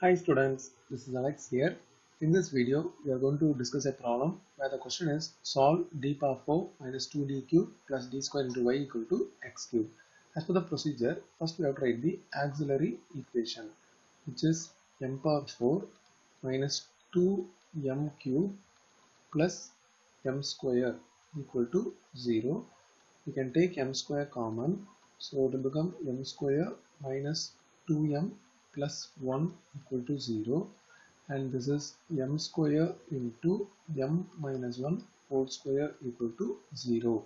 Hi students, this is Alex here. In this video, we are going to discuss a problem where the question is solve d power 4 minus 2d cube plus d square into y equal to x cube. As per the procedure, first we have to write the auxiliary equation which is m power 4 minus 2m cube plus m square equal to 0. We can take m square common so it will become m square minus 2m plus 1 equal to 0 and this is m square into m minus 1 whole square equal to 0.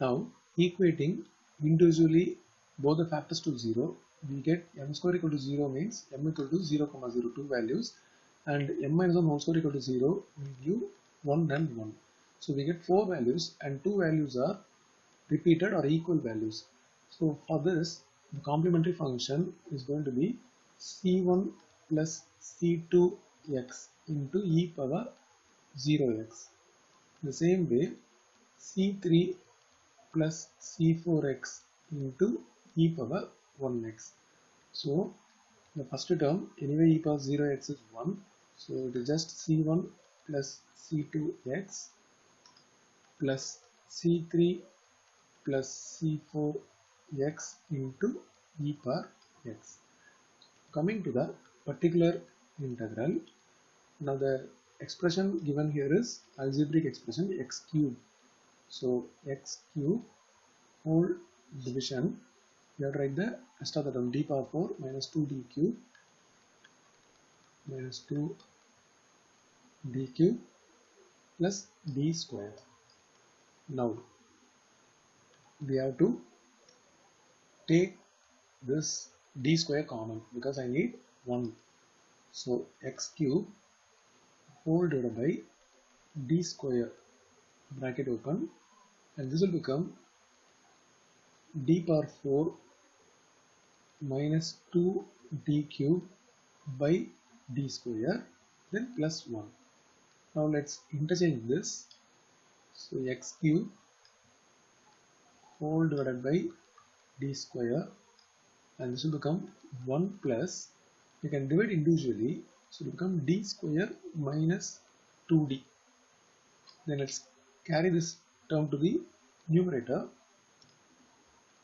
Now equating individually both the factors to 0 we get m square equal to 0 means m equal to 0 comma 0 two values and m minus 1 whole square equal to 0 we give 1 and 1. So we get 4 values and 2 values are repeated or equal values. So for this the complementary function is going to be c1 plus c2x into e power 0x. The same way c3 plus c4x into e power 1x. So the first term anyway e power 0x is 1 so it is just c1 plus c2x plus c3 plus c4x into e power x. Coming to the particular integral, now the expression given here is algebraic expression x cube. So x cube whole division, we have to write the rest of the term d power 4 minus 2d cube minus 2 d cube plus d square. Now we have to take this d square common because I need 1. So x cube whole divided by d square bracket open and this will become d power 4 minus 2 d cube by d square then plus 1. Now let's interchange this. So x cube whole divided by d square and this will become 1 plus you can divide individually so it will become d square minus 2d then let's carry this term to the numerator.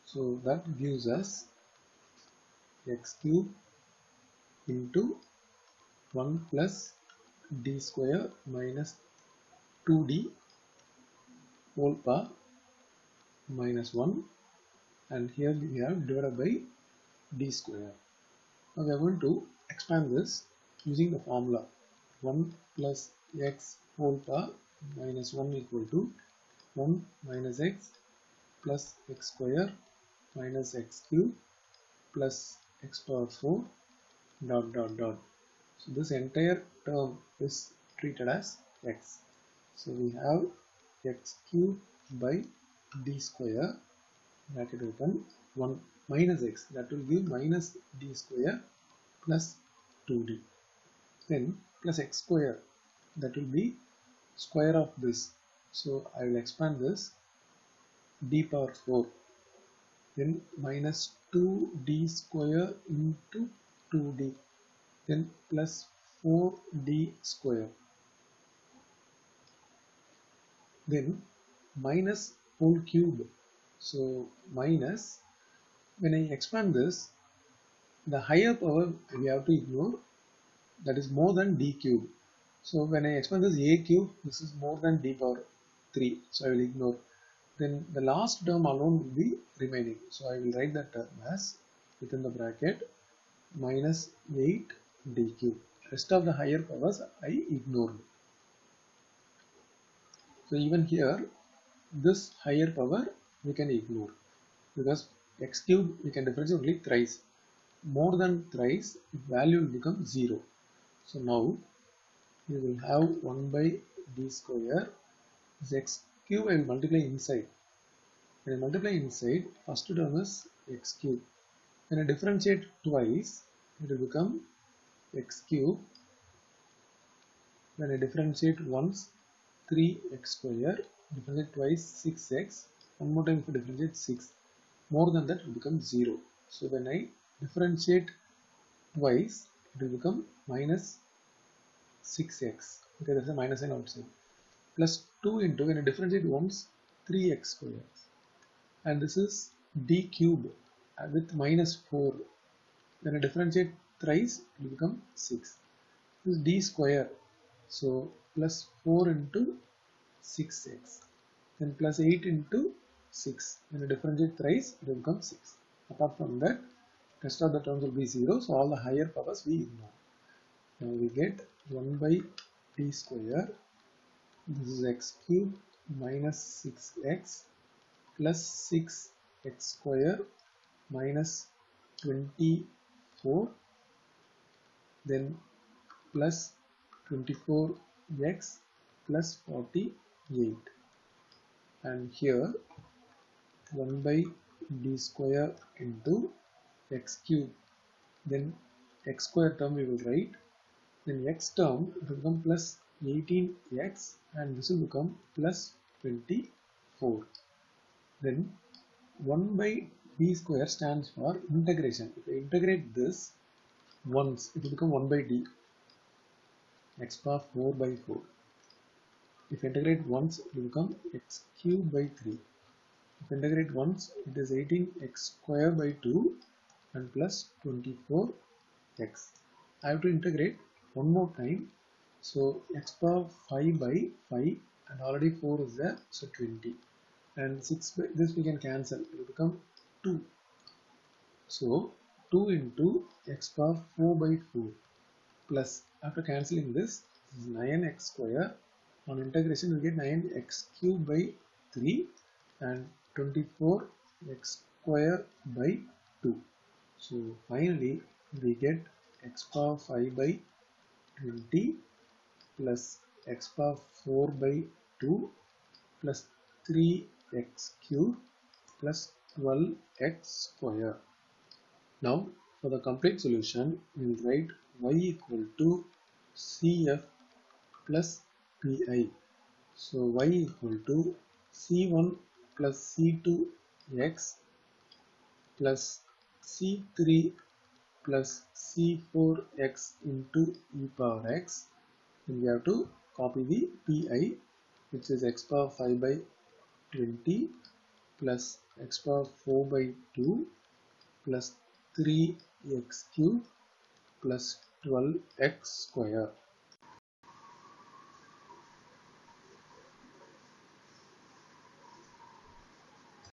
So that gives us x cube into 1 plus d square minus 2d whole power minus 1 and here we have divided by d square. Now we are going to expand this using the formula 1 plus x whole power minus 1 equal to 1 minus x plus x square minus x cube plus x power 4 dot dot dot. So this entire term is treated as x. So we have x cube by d square bracket open 1 minus x. That will give minus d square plus 2d then plus x square. That will be square of this. So I will expand this. d power 4 then minus 2d square into 2d then plus 4d square. Then minus whole cube so minus when I expand this the higher power we have to ignore that is more than d cube. So when I expand this a cube this is more than d power 3 so I will ignore. Then the last term alone will be remaining. So I will write that term as within the bracket minus 8 d cube. Rest of the higher powers I ignored so even here this higher power we can ignore. Because x cube we can differentiate only thrice. More than thrice value will become 0 so now we will have 1 by d square this x cube I will multiply inside. When I multiply inside first term is x cube. When I differentiate twice it will become x cube. When I differentiate once 3x square differentiate twice 6x one more time if I differentiate 6 more than that will become 0 so when I differentiate twice it will become minus 6x okay there's a minus sign outside plus 2 into when you differentiate once 3x square. And this is d cube uh, with minus 4 when I differentiate thrice it will become 6 this is d square. So plus 4 into 6x then plus 8 into 6 when you differentiate thrice it will become 6 apart from that rest of the terms will be 0 so all the higher powers we ignore. Now we get 1 by p square. This is x cube minus 6x plus 6x square minus 24 then plus 24x plus 48 and here 1 by d square into x cube. Then x square term we will write. Then x term will become plus 18x and this will become plus 24 then 1 by d square stands for integration. If I integrate this once it will become 1 by d. X power 4 by 4 if integrate once it will become x cube by 3 if integrate once it is 18x square by 2 and plus 24x I have to integrate one more time. So x power 5 by 5 and already 4 is there so 20 and 6 by this we can cancel it will become 2 so 2 into x power 4 by 4 plus after cancelling this, this is 9x square. On integration we get 9x cube by 3 and 24x square by 2 so finally we get x power 5 by 20 plus x power 4 by 2 plus 3x cube plus 12x square. Now for the complete solution we will write y equal to cf plus pi. So y equal to c1 plus c2x plus c3 plus c4x into e power x. And we have to copy the pi which is x power 5 by 20 plus x power 4 by 2 plus 3x cube plus 12x square